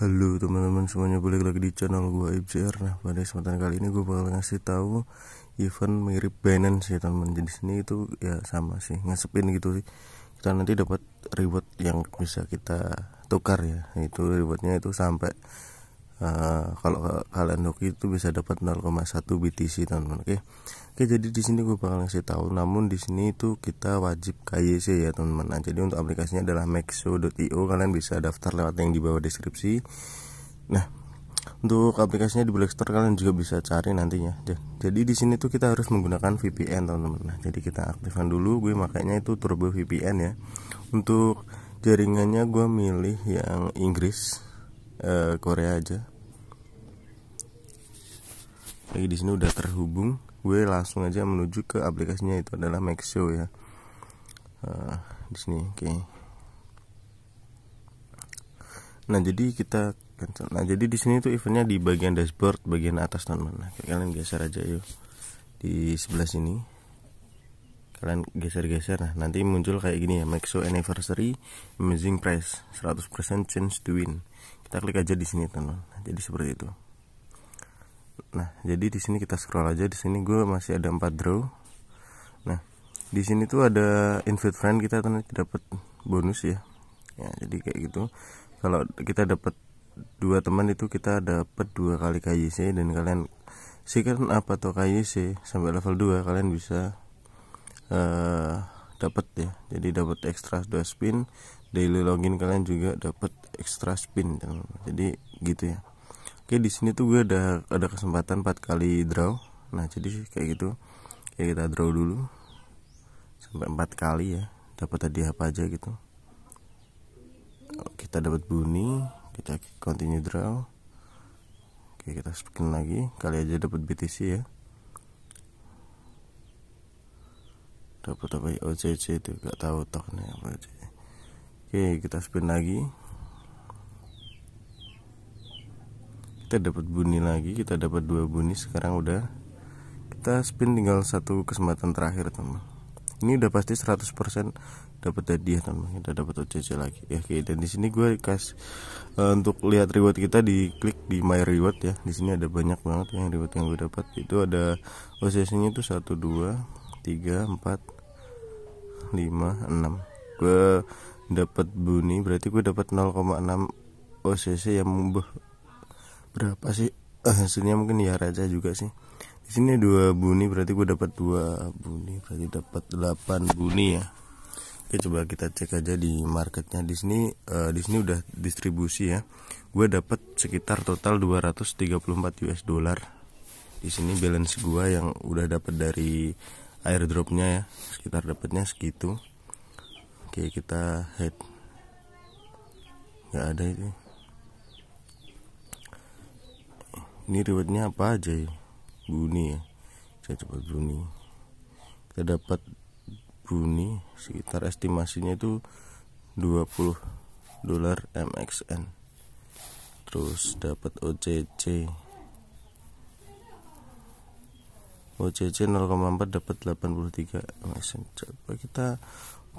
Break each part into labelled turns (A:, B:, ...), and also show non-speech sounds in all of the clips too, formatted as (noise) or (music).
A: Halo teman-teman semuanya balik lagi di channel gue IBCR Nah pada kesempatan kali ini gue bakal ngasih tahu event mirip Binance ya teman-teman. Jadi sini itu ya sama sih ngesepin gitu sih. Kita nanti dapat reward yang bisa kita tukar ya. Itu rewardnya itu sampai uh, kalau kalian hoki itu bisa dapat 0,1 BTC teman-teman oke? Oke jadi di sini gue bakal ngasih tahu namun di sini itu kita wajib KYC ya teman-teman. Nah jadi untuk aplikasinya adalah maxo.io kalian bisa daftar lewat yang di bawah deskripsi. Nah untuk aplikasinya di Play Store kalian juga bisa cari nantinya jadi di sini tuh kita harus menggunakan VPN teman-teman. Nah jadi kita aktifkan dulu gue makanya itu turbo VPN ya. Untuk jaringannya gue milih yang Inggris uh, Korea aja. Lagi di sini udah terhubung. Gue langsung aja menuju ke aplikasinya itu adalah Maxo ya. Uh, di sini oke. Okay. nah jadi kita nah jadi di sini tuh eventnya di bagian dashboard bagian atas teman-teman nah, kalian geser aja yuk. Di sebelah sini kalian geser-geser. Nah nanti muncul kayak gini ya Maxo anniversary amazing price 100% chance to win. Kita klik aja di sini teman-teman. Nah, jadi seperti itu. Nah, jadi di sini kita scroll aja. Di sini gue masih ada 4 draw. Nah, di sini tuh ada invite friend kita nanti dapat bonus ya. Ya, jadi kayak gitu. Kalau kita dapat dua teman itu kita dapat dua kali KYC dan kalian sikan apa tuh KYC sampai level 2 kalian bisa uh, dapat ya. Jadi dapat extra 2 spin, daily login kalian juga dapat extra spin. Jadi gitu ya. Oke di sini tuh gue ada ada kesempatan 4 kali draw. Nah jadi kayak gitu. Kayak kita draw dulu sampai 4 kali ya. Dapat hadiah apa aja gitu. Kita dapat bunyi, kita continue draw. Oke kita spin lagi, kali aja dapat BTC ya. Dapat apa OCC itu gak tahu toknya apa aja. Oke kita spin lagi. kita dapat bunyi lagi kita dapat dua bunyi sekarang udah kita spin tinggal satu kesempatan terakhir teman. Ini udah pasti 100% dapat hadiah teman. Kita dapat OCC lagi. Ya oke dan di sini gue kas uh, untuk lihat reward kita di klik di my reward ya. Di sini ada banyak banget yang reward yang gue dapat. Itu ada OCC nya itu 1 2 3 4 5 6 gue dapat bunyi berarti gue dapat 0,6 OCC yang berapa sih? (clears throat) Hasilnya mungkin ya raja juga sih. Di sini dua bunyi berarti gue dapat dua bunyi berarti dapat delapan bunyi ya. Oke coba kita cek aja di marketnya. Di sini uh, di sini udah distribusi ya. Gue dapat sekitar total 234 US dollar. Di sini balance gue yang udah dapat dari airdropnya ya sekitar dapatnya segitu. Oke kita head. Nggak ada itu ini rewardnya apa aja ya? Bunyi ya saya coba bunyi kita dapat bunyi sekitar estimasinya itu 20 dolar MXN terus dapat OCC OCC 0,4 dapat 83 MXN coba kita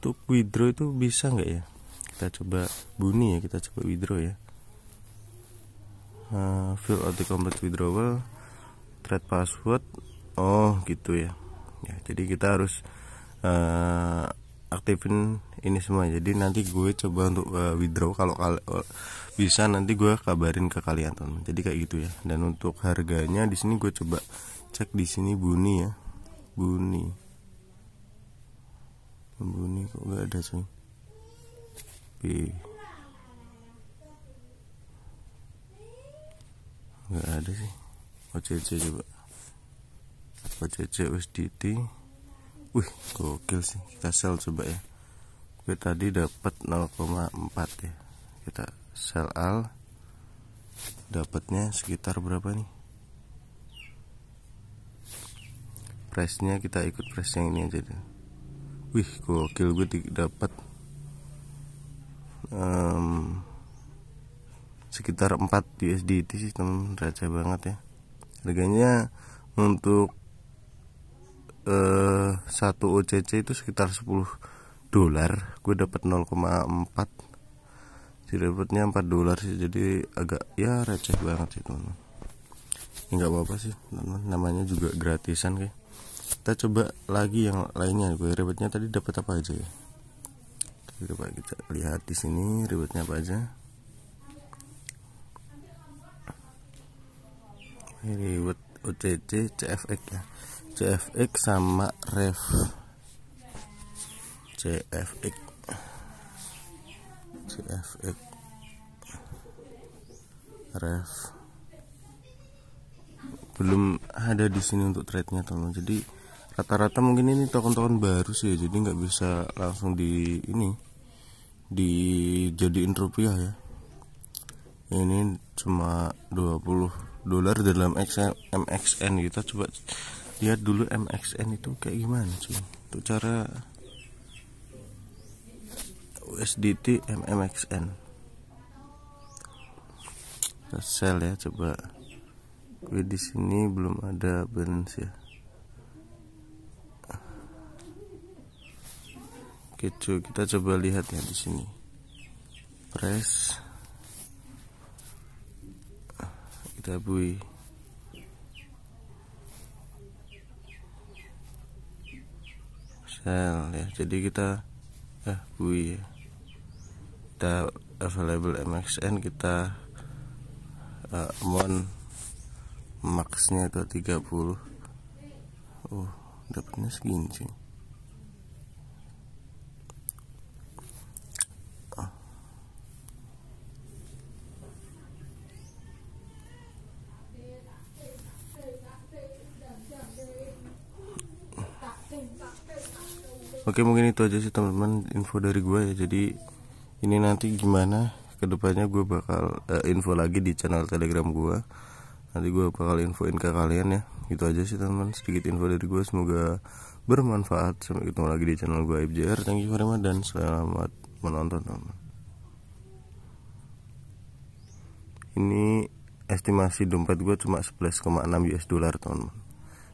A: untuk withdraw itu bisa nggak ya? Kita coba bunyi ya kita coba withdraw ya. Uh, fill out the complete withdrawal trade password. Oh gitu ya. Ya jadi kita harus uh, aktifin ini semua. Jadi nanti gue coba untuk uh, withdraw. Kalau kal bisa nanti gue kabarin ke kalian teman jadi kayak gitu ya. Dan untuk harganya di sini gue coba cek di sini bunyi ya. Bunyi bunyi kok gak ada sih? Oke. nggak ada sih. OCC coba. OCC USDT wih gokil sih. Kita sell coba ya. Gue tadi dapat 0,4 ya. Kita sell al. Dapatnya sekitar berapa nih price nya kita ikut price yang ini aja deh. Wih gokil gue dapat um, sekitar 4 USDT sih teman raja banget ya. Harganya untuk eh, satu OCC itu sekitar 10 dolar gue dapat 0,4 direpotnya 4 dolar sih jadi agak ya receh banget sih teman ini nggak apa-apa sih teman namanya juga gratisan kayak kita coba lagi yang lainnya gue ribetnya tadi dapat apa aja ya? Coba kita lihat di sini ribetnya apa aja. Ribet OCC CFX ya. CFX sama ref. CFX CFX ref. Belum ada di sini untuk trade-nya teman jadi rata-rata mungkin ini token-token baru sih jadi nggak bisa langsung di ini dijadiin rupiah ya. Ini cuma 20 dolar dalam MXN kita coba lihat dulu MXN itu kayak gimana cuy untuk cara USDT MMXN sell ya coba. Gue di sini belum ada balance ya oke cuy kita coba lihat ya di sini. Press. Kita bui. Sell ya. Jadi kita eh bui ya. Kita available MXN kita uh, amount maxnya itu 30 oh dapatnya segini sih Oke mungkin itu aja sih teman-teman info dari gue ya. Jadi ini nanti gimana ke depannya gue bakal uh, info lagi di channel telegram gue nanti gue bakal infoin ke kalian ya. Itu aja sih teman-teman. Sedikit info dari gue semoga bermanfaat. Sampai ketemu lagi di channel gue FJR thank you very much dan selamat menonton teman ini estimasi dompet gue cuma 11,6 US dollar teman-teman.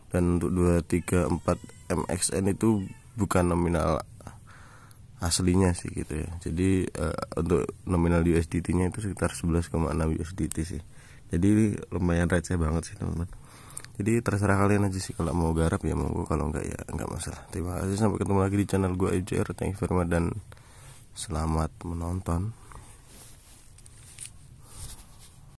A: Dan untuk 234 MXN itu bukan nominal aslinya sih gitu ya. Jadi uh, untuk nominal USDT nya itu sekitar 11,6 USDT sih. Jadi lumayan receh banget sih teman-teman. Jadi terserah kalian aja sih kalau mau garap ya mau kalau enggak ya enggak masalah. Terima kasih. Sampai ketemu lagi di channel thank you very much dan selamat menonton